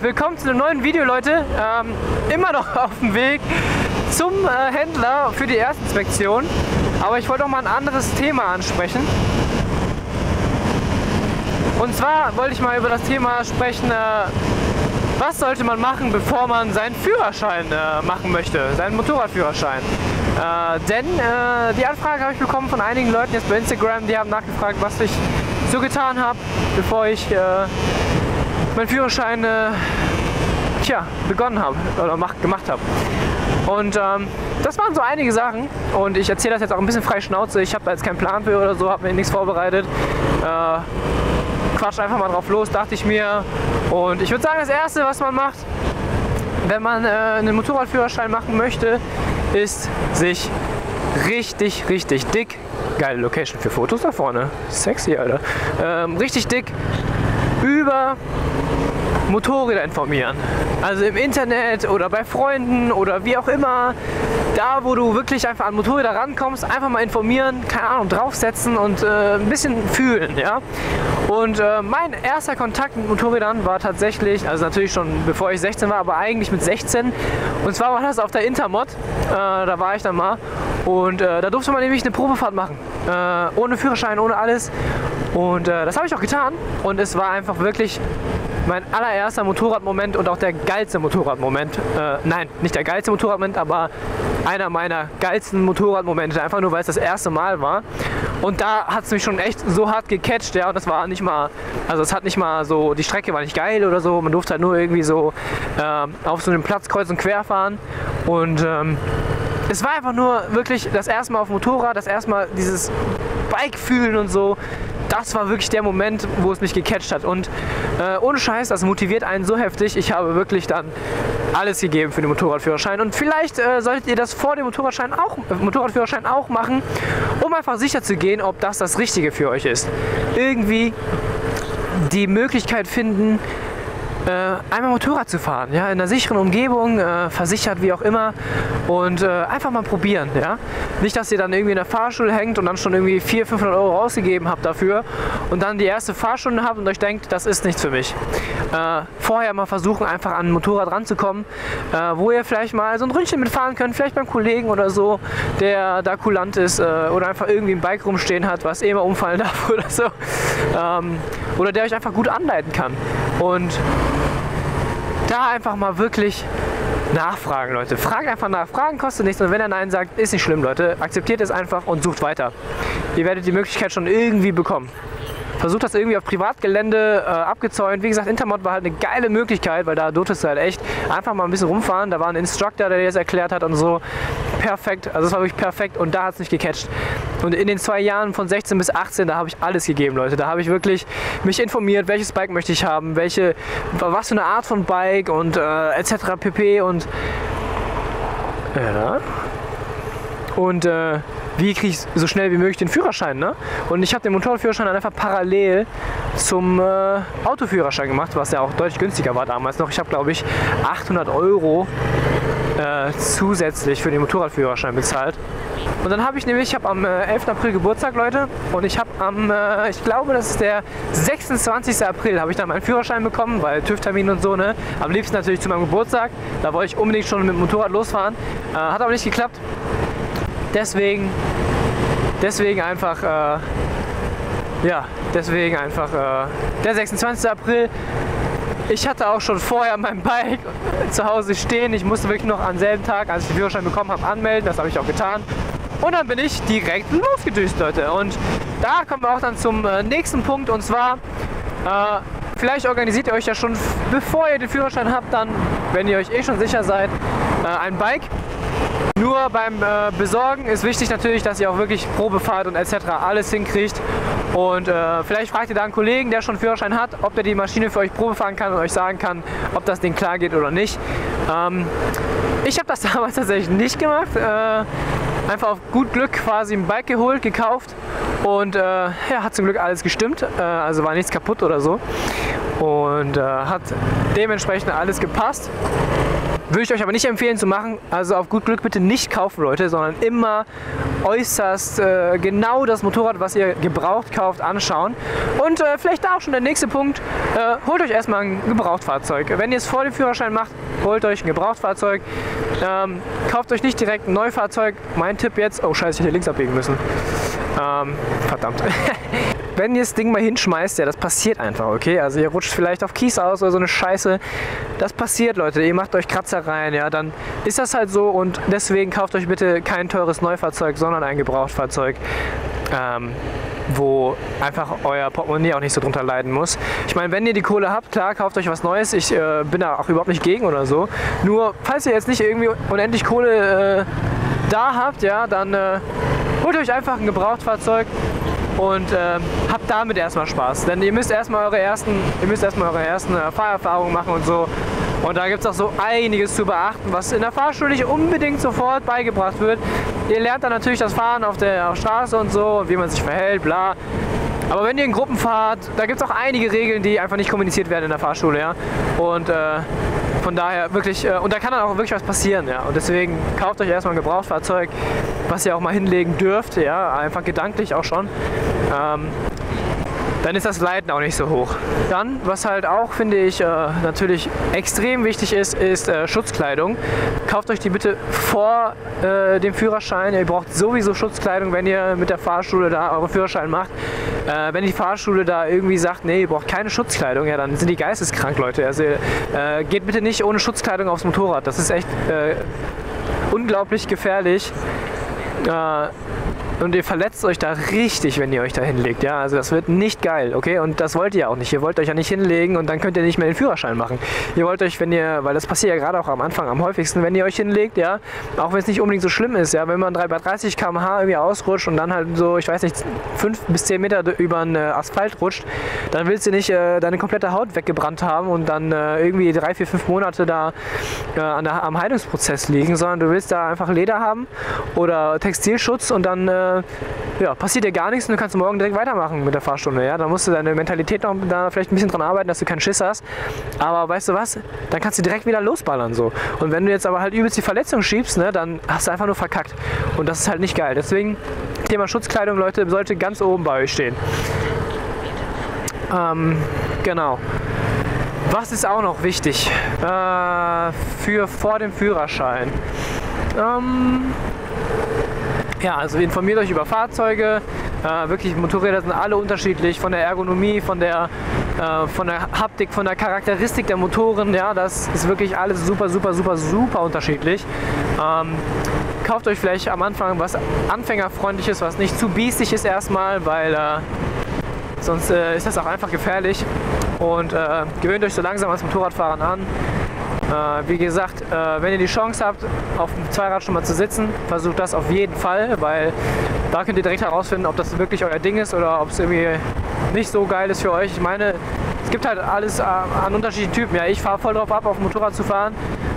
Willkommen zu einem neuen Video, Leute. Ähm, immer noch auf dem Weg zum äh, Händler für die Erstinspektion. Aber ich wollte auch mal ein anderes Thema ansprechen. Und zwar wollte ich mal über das Thema sprechen, äh, was sollte man machen, bevor man seinen Führerschein äh, machen möchte, seinen Motorradführerschein. Äh, denn äh, die Anfrage habe ich bekommen von einigen Leuten jetzt bei Instagram, die haben nachgefragt, was ich so getan habe, bevor ich äh, meinen Führerschein äh, tja, begonnen habe oder mach, gemacht habe. Und ähm, das waren so einige Sachen und ich erzähle das jetzt auch ein bisschen frei Schnauze. Ich habe da jetzt keinen Plan für oder so, habe mir nichts vorbereitet. Äh, quatsch einfach mal drauf los, dachte ich mir. Und ich würde sagen, das Erste, was man macht, wenn man äh, einen Motorradführerschein machen möchte, ist sich richtig, richtig dick, geile Location für Fotos da vorne, sexy, Alter, ähm, richtig dick über Motorräder informieren. Also im Internet oder bei Freunden oder wie auch immer. Da, wo du wirklich einfach an Motorräder rankommst, einfach mal informieren, keine Ahnung, draufsetzen und äh, ein bisschen fühlen, ja. Und äh, mein erster Kontakt mit Motorrädern war tatsächlich, also natürlich schon bevor ich 16 war, aber eigentlich mit 16. Und zwar war das auf der Intermod. Äh, da war ich dann mal. Und äh, da durfte man nämlich eine Probefahrt machen. Äh, ohne Führerschein, ohne alles. Und äh, das habe ich auch getan. Und es war einfach wirklich mein allererster Motorradmoment und auch der geilste Motorradmoment. Äh, nein, nicht der geilste Motorradmoment, aber einer meiner geilsten Motorradmomente, einfach nur weil es das erste Mal war. Und da hat es mich schon echt so hart gecatcht, ja, und das war nicht mal, also es hat nicht mal so, die Strecke war nicht geil oder so, man durfte halt nur irgendwie so äh, auf so einem Platz kreuz und quer fahren und ähm, es war einfach nur wirklich das erste Mal auf dem Motorrad, das erste Mal dieses Bike fühlen und so das war wirklich der Moment, wo es mich gecatcht hat. Und äh, ohne Scheiß, das motiviert einen so heftig. Ich habe wirklich dann alles gegeben für den Motorradführerschein. Und vielleicht äh, solltet ihr das vor dem Motorradschein auch, äh, Motorradführerschein auch machen, um einfach sicher zu gehen, ob das das Richtige für euch ist. Irgendwie die Möglichkeit finden, einmal Motorrad zu fahren, ja, in einer sicheren Umgebung, äh, versichert wie auch immer und äh, einfach mal probieren, ja. Nicht, dass ihr dann irgendwie in der Fahrschule hängt und dann schon irgendwie 400, 500 Euro rausgegeben habt dafür und dann die erste Fahrstunde habt und euch denkt, das ist nichts für mich. Äh, vorher mal versuchen, einfach an ein Motorrad ranzukommen, äh, wo ihr vielleicht mal so ein Ründchen mitfahren könnt, vielleicht beim Kollegen oder so, der da kulant ist äh, oder einfach irgendwie ein Bike rumstehen hat, was eh mal umfallen darf oder so. Ähm, oder der euch einfach gut anleiten kann. Und da einfach mal wirklich nachfragen, Leute. Fragt einfach nach. Fragen kostet nichts und wenn er Nein sagt, ist nicht schlimm, Leute. Akzeptiert es einfach und sucht weiter. Ihr werdet die Möglichkeit schon irgendwie bekommen versucht das irgendwie auf Privatgelände äh, abgezäunt. Wie gesagt, Intermod war halt eine geile Möglichkeit, weil da durftest du halt echt einfach mal ein bisschen rumfahren. Da war ein Instructor, der dir das erklärt hat und so. Perfekt, also es war wirklich perfekt und da hat es nicht gecatcht. Und in den zwei Jahren von 16 bis 18, da habe ich alles gegeben, Leute. Da habe ich wirklich mich informiert, welches Bike möchte ich haben, welche, was für eine Art von Bike und äh, etc. pp. Und ja. Und äh, wie kriege ich so schnell wie möglich den Führerschein. Ne? Und ich habe den Motorradführerschein einfach parallel zum äh, Autoführerschein gemacht, was ja auch deutlich günstiger war damals noch. Ich habe, glaube ich, 800 Euro äh, zusätzlich für den Motorradführerschein bezahlt. Und dann habe ich nämlich, ich habe am äh, 11. April Geburtstag, Leute, und ich habe am, äh, ich glaube, das ist der 26. April, habe ich dann meinen Führerschein bekommen, weil TÜV-Termin und so, ne? Am liebsten natürlich zu meinem Geburtstag. Da wollte ich unbedingt schon mit dem Motorrad losfahren. Äh, hat aber nicht geklappt. Deswegen, deswegen einfach, äh, ja, deswegen einfach äh, der 26. April. Ich hatte auch schon vorher mein Bike zu Hause stehen. Ich musste wirklich noch am selben Tag, als ich den Führerschein bekommen habe, anmelden. Das habe ich auch getan. Und dann bin ich direkt losgedüst, Leute. Und da kommen wir auch dann zum äh, nächsten Punkt. Und zwar, äh, vielleicht organisiert ihr euch ja schon, bevor ihr den Führerschein habt, dann, wenn ihr euch eh schon sicher seid, äh, ein Bike. Nur beim äh, Besorgen ist wichtig natürlich, dass ihr auch wirklich Probefahrt und etc. alles hinkriegt. Und äh, vielleicht fragt ihr da einen Kollegen, der schon Führerschein hat, ob der die Maschine für euch Probe fahren kann und euch sagen kann, ob das Ding klar geht oder nicht. Ähm, ich habe das damals tatsächlich nicht gemacht. Äh, einfach auf gut Glück quasi ein Bike geholt, gekauft und äh, ja, hat zum Glück alles gestimmt. Äh, also war nichts kaputt oder so. Und äh, hat dementsprechend alles gepasst. Würde ich euch aber nicht empfehlen zu machen. Also auf gut Glück bitte nicht kaufen, Leute, sondern immer äußerst äh, genau das Motorrad, was ihr gebraucht kauft, anschauen. Und äh, vielleicht da auch schon der nächste Punkt. Äh, holt euch erstmal ein Gebrauchtfahrzeug. Wenn ihr es vor dem Führerschein macht, holt euch ein Gebrauchtfahrzeug. Ähm, kauft euch nicht direkt ein Neufahrzeug. Mein Tipp jetzt, oh scheiße, ich hätte links abbiegen müssen. Ähm, verdammt. Wenn ihr das Ding mal hinschmeißt, ja, das passiert einfach, okay? Also ihr rutscht vielleicht auf Kies aus oder so eine Scheiße. Das passiert, Leute. Ihr macht euch Kratzer rein, ja, dann ist das halt so und deswegen kauft euch bitte kein teures Neufahrzeug, sondern ein Gebrauchtfahrzeug. Ähm, wo einfach euer Portemonnaie auch nicht so drunter leiden muss. Ich meine, wenn ihr die Kohle habt, klar, kauft euch was Neues. Ich äh, bin da auch überhaupt nicht gegen oder so. Nur, falls ihr jetzt nicht irgendwie unendlich Kohle äh, da habt, ja, dann äh, holt euch einfach ein Gebrauchtfahrzeug und äh, habt damit erstmal Spaß. Denn ihr müsst erstmal eure ersten, ihr müsst erstmal eure ersten äh, Fahrerfahrungen machen und so. Und da gibt es auch so einiges zu beachten, was in der Fahrschule nicht unbedingt sofort beigebracht wird. Ihr lernt dann natürlich das Fahren auf der Straße und so, wie man sich verhält, bla. Aber wenn ihr in Gruppen fahrt, da gibt es auch einige Regeln, die einfach nicht kommuniziert werden in der Fahrschule, ja. Und äh, von daher wirklich, äh, und da kann dann auch wirklich was passieren, ja. Und deswegen kauft euch erstmal ein Gebrauchtfahrzeug, was ihr auch mal hinlegen dürft, ja, einfach gedanklich auch schon. Ähm, dann ist das Leiden auch nicht so hoch. Dann, was halt auch, finde ich, äh, natürlich extrem wichtig ist, ist äh, Schutzkleidung. Kauft euch die bitte vor äh, dem Führerschein. Ihr braucht sowieso Schutzkleidung, wenn ihr mit der Fahrschule da euren Führerschein macht. Äh, wenn die Fahrschule da irgendwie sagt, nee, ihr braucht keine Schutzkleidung, ja, dann sind die geisteskrank, Leute. Also äh, geht bitte nicht ohne Schutzkleidung aufs Motorrad. Das ist echt äh, unglaublich gefährlich. Und ihr verletzt euch da richtig, wenn ihr euch da hinlegt. Ja, also das wird nicht geil, okay? Und das wollt ihr auch nicht. Ihr wollt euch ja nicht hinlegen und dann könnt ihr nicht mehr den Führerschein machen. Ihr wollt euch, wenn ihr, weil das passiert ja gerade auch am Anfang am häufigsten, wenn ihr euch hinlegt, ja, auch wenn es nicht unbedingt so schlimm ist, ja, wenn man bei 30 km/h irgendwie ausrutscht und dann halt so, ich weiß nicht, 5 bis 10 Meter über den äh, Asphalt rutscht, dann willst du nicht äh, deine komplette Haut weggebrannt haben und dann äh, irgendwie drei, vier, fünf Monate da äh, an der, am Heilungsprozess liegen, sondern du willst da einfach Leder haben oder Textilschutz und dann äh, ja, passiert dir gar nichts und du kannst morgen direkt weitermachen mit der Fahrstunde. Ja? Da musst du deine Mentalität noch da vielleicht ein bisschen dran arbeiten, dass du keinen Schiss hast. Aber weißt du was? Dann kannst du direkt wieder losballern so. Und wenn du jetzt aber halt übelst die Verletzung schiebst, ne, dann hast du einfach nur verkackt. Und das ist halt nicht geil. Deswegen Thema Schutzkleidung, Leute, sollte ganz oben bei euch stehen. Ähm, genau. Was ist auch noch wichtig äh, für vor dem Führerschein? Ähm, ja, also informiert euch über Fahrzeuge. Äh, wirklich, Motorräder sind alle unterschiedlich von der Ergonomie, von der, äh, von der Haptik, von der Charakteristik der Motoren. Ja, das ist wirklich alles super, super, super, super unterschiedlich. Ähm, kauft euch vielleicht am Anfang was anfängerfreundliches, was nicht zu biestig ist erstmal, weil äh, sonst äh, ist das auch einfach gefährlich. Und äh, gewöhnt euch so langsam ans Motorradfahren an. Äh, wie gesagt, äh, wenn ihr die Chance habt, auf dem Zweirad schon mal zu sitzen, versucht das auf jeden Fall, weil da könnt ihr direkt herausfinden, ob das wirklich euer Ding ist oder ob es irgendwie nicht so geil ist für euch. Ich meine, es gibt halt alles äh, an unterschiedlichen Typen. Ja, ich fahre voll drauf ab, auf dem Motorrad zu fahren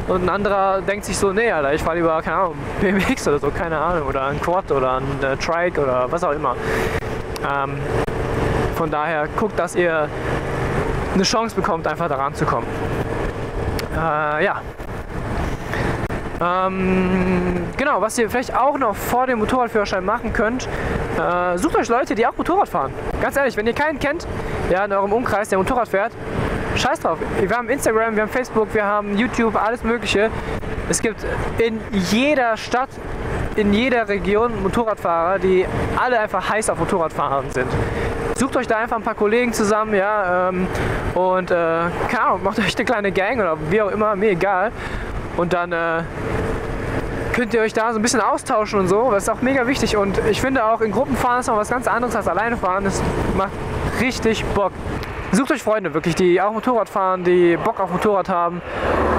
und ein anderer denkt sich so, nee, Alter, ich fahre lieber, keine Ahnung, BMX oder so, keine Ahnung, oder ein Quad oder ein äh, Trike oder was auch immer. Ähm, von daher guckt, dass ihr eine Chance bekommt, einfach daran zu kommen. Äh, ja. Ähm, genau, was ihr vielleicht auch noch vor dem Motorradführerschein machen könnt, äh, sucht euch Leute, die auch Motorrad fahren. Ganz ehrlich, wenn ihr keinen kennt, ja, in eurem Umkreis, der Motorrad fährt, scheiß drauf. Wir haben Instagram, wir haben Facebook, wir haben YouTube, alles Mögliche. Es gibt in jeder Stadt, in jeder Region Motorradfahrer, die alle einfach heiß auf Motorradfahren sind. Sucht euch da einfach ein paar Kollegen zusammen, ja, ähm, und äh, keine Ahnung, macht euch eine kleine Gang oder wie auch immer, mir egal. Und dann äh, könnt ihr euch da so ein bisschen austauschen und so. Das ist auch mega wichtig. Und ich finde auch in Gruppenfahren ist noch was ganz anderes als alleine fahren. Das macht richtig Bock. Sucht euch Freunde wirklich, die auch Motorrad fahren, die Bock auf Motorrad haben.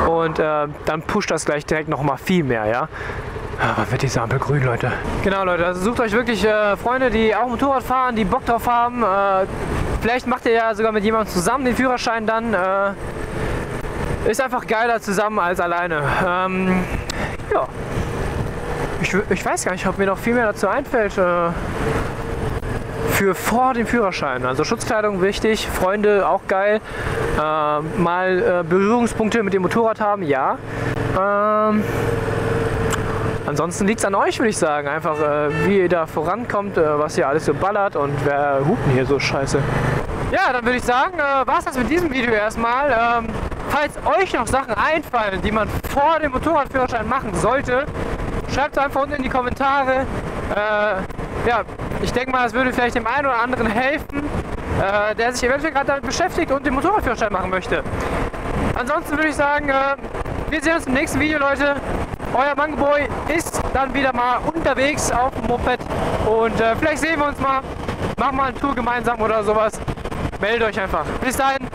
Und äh, dann pusht das gleich direkt noch mal viel mehr, ja. Aber wird die Ampel grün, Leute. Genau, Leute. Also sucht euch wirklich äh, Freunde, die auch Motorrad fahren, die Bock drauf haben. Äh, vielleicht macht ihr ja sogar mit jemandem zusammen den Führerschein dann. Äh, ist einfach geiler zusammen als alleine. Ähm, ja. Ich, ich, weiß gar nicht, ob mir noch viel mehr dazu einfällt. Äh, für vor dem Führerschein. Also Schutzkleidung wichtig, Freunde auch geil. Äh, mal äh, Berührungspunkte mit dem Motorrad haben, ja. Ähm, ansonsten liegt es an euch, würde ich sagen. Einfach, äh, wie ihr da vorankommt, äh, was hier alles so ballert und wer hupt denn hier so scheiße. Ja, dann würde ich sagen, äh, war es das mit diesem Video erstmal. Ähm, falls euch noch Sachen einfallen, die man vor dem Motorradführerschein machen sollte, schreibt es einfach unten in die Kommentare. Äh, ja, ich denke mal, es würde vielleicht dem einen oder anderen helfen, äh, der sich eventuell gerade damit beschäftigt und den Motorradführerschein machen möchte. Ansonsten würde ich sagen, äh, wir sehen uns im nächsten Video, Leute. Euer Mangoboy ist dann wieder mal unterwegs auf dem Moped und äh, vielleicht sehen wir uns mal, machen mal eine Tour gemeinsam oder sowas. Meldet euch einfach. Bis dahin,